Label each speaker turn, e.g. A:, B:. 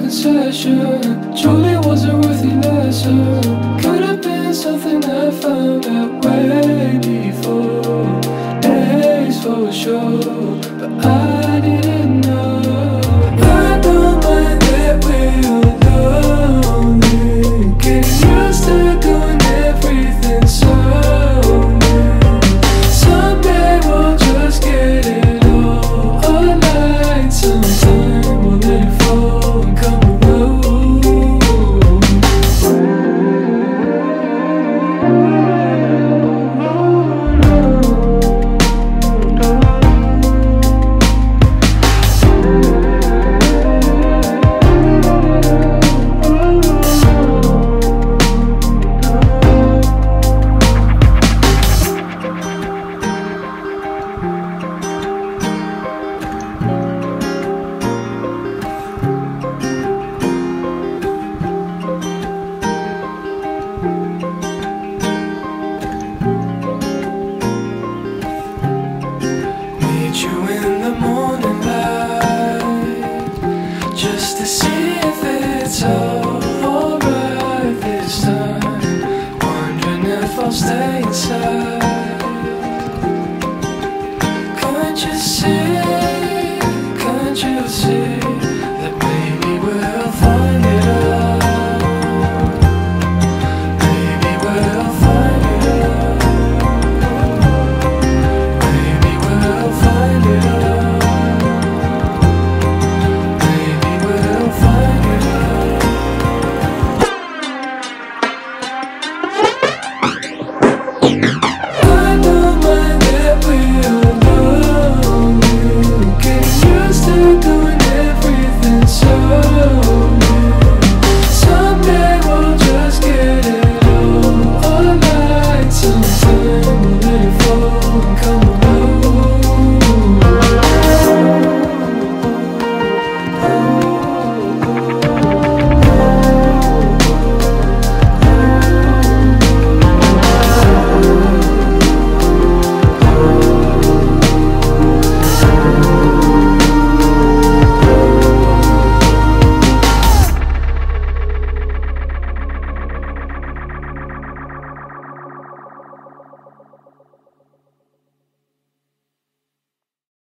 A: concession. Truly wasn't worth worthy lesson? Could have been something I found out where just to see if it's all alright this time. Wondering if I'll stay inside.